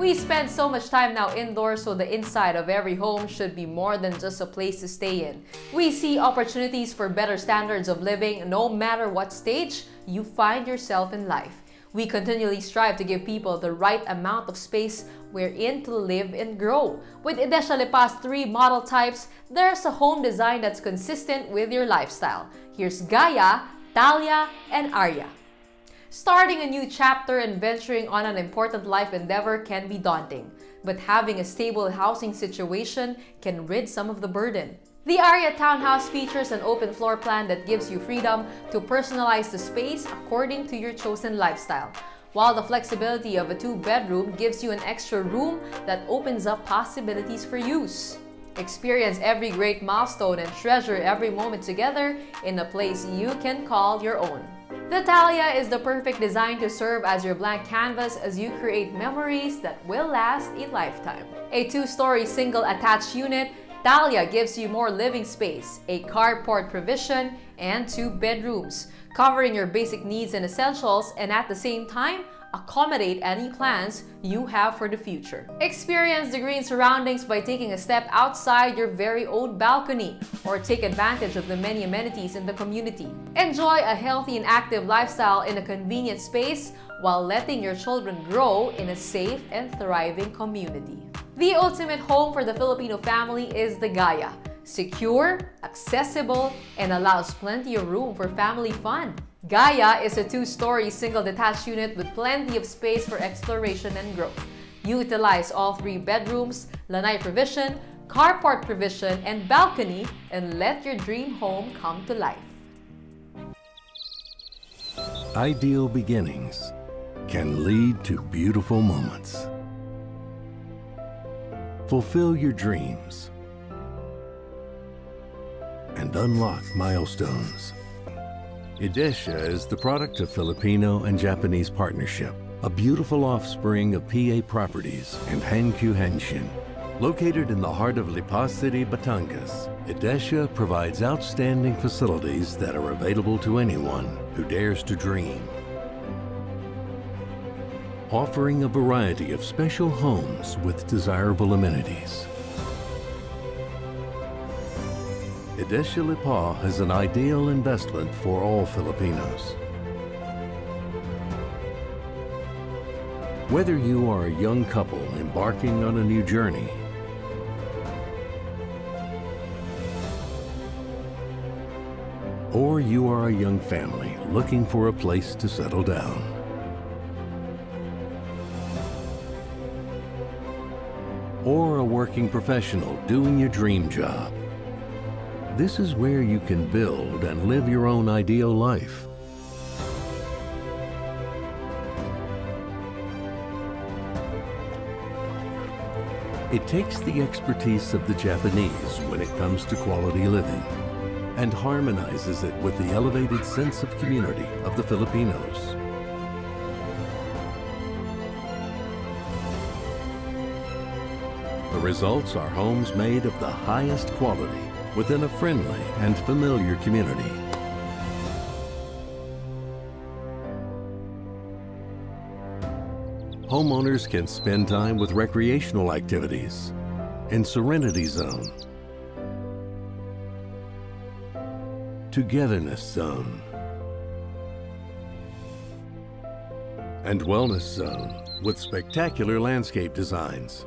We spend so much time now indoors, so the inside of every home should be more than just a place to stay in. We see opportunities for better standards of living no matter what stage you find yourself in life. We continually strive to give people the right amount of space wherein to live and grow. With Idesia Lipa's three model types, there's a home design that's consistent with your lifestyle. Here's Gaia, Talia, and Aria. Starting a new chapter and venturing on an important life endeavor can be daunting, but having a stable housing situation can rid some of the burden. The Aria Townhouse features an open floor plan that gives you freedom to personalize the space according to your chosen lifestyle, while the flexibility of a two-bedroom gives you an extra room that opens up possibilities for use. Experience every great milestone and treasure every moment together in a place you can call your own. The Talia is the perfect design to serve as your blank canvas as you create memories that will last a lifetime. A two-story single attached unit, Talia gives you more living space, a carport provision, and two bedrooms, covering your basic needs and essentials and at the same time, accommodate any plans you have for the future. Experience the green surroundings by taking a step outside your very own balcony or take advantage of the many amenities in the community. Enjoy a healthy and active lifestyle in a convenient space while letting your children grow in a safe and thriving community. The ultimate home for the Filipino family is the Gaia. Secure, accessible, and allows plenty of room for family fun. Gaia is a two-story single detached unit with plenty of space for exploration and growth. Utilize all three bedrooms, lanai provision, carport provision, and balcony and let your dream home come to life. Ideal beginnings can lead to beautiful moments. Fulfill your dreams and unlock milestones. Idesia is the product of Filipino and Japanese partnership, a beautiful offspring of PA Properties and Hankyu Hanshin. Located in the heart of Lipa City, Batangas, Idesia provides outstanding facilities that are available to anyone who dares to dream. Offering a variety of special homes with desirable amenities. Idesia Lipa is an ideal investment for all Filipinos. Whether you are a young couple embarking on a new journey, or you are a young family looking for a place to settle down. Or a working professional doing your dream job. This is where you can build and live your own ideal life. It takes the expertise of the Japanese when it comes to quality living and harmonizes it with the elevated sense of community of the Filipinos. The results are homes made of the highest quality within a friendly and familiar community. Homeowners can spend time with recreational activities in Serenity Zone, Togetherness Zone, and Wellness Zone with spectacular landscape designs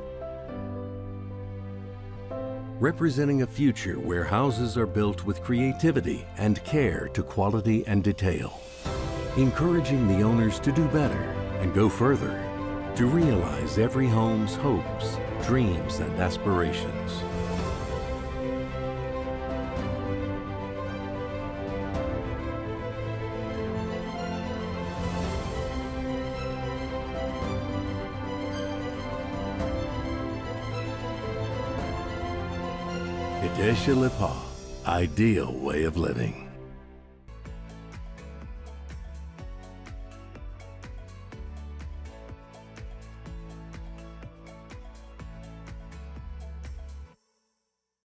representing a future where houses are built with creativity and care to quality and detail, encouraging the owners to do better and go further, to realize every home's hopes, dreams, and aspirations. Idesia Lipa, ideal way of living.